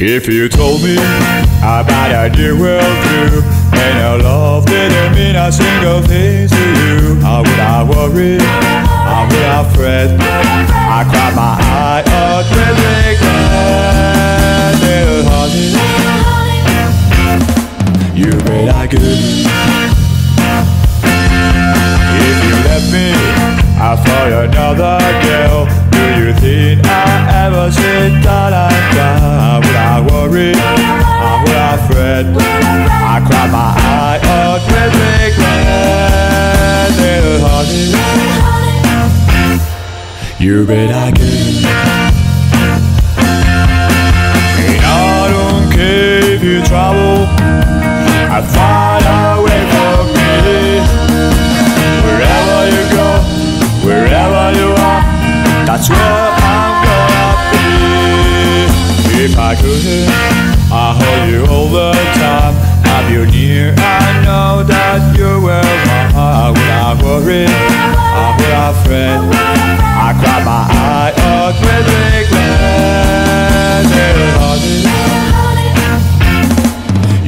If you told me about a new worldview and your love didn't mean a single thing to you, how would I worry? How would I fret? I cry my eye out with little honey. You bet I could. If you left me, I find another girl. Do you think I ever said that with regret, little honey. You bet I could. And I don't care if you trouble. I find a way for me. Wherever you go, wherever you are, that's where I'm gonna be. If I could, I worry? I would I cry my eye out with regret. Little honey.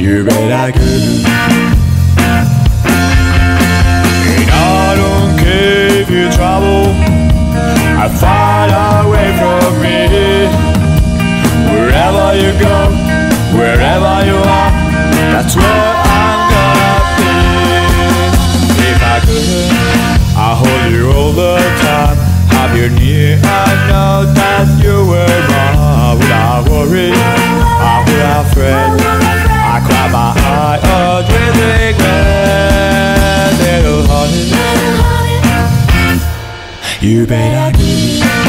You bet I could. You near? I know that you were mine. Would I worry? I would I fret? I cry my eye out with regret, little honey. You bet I could.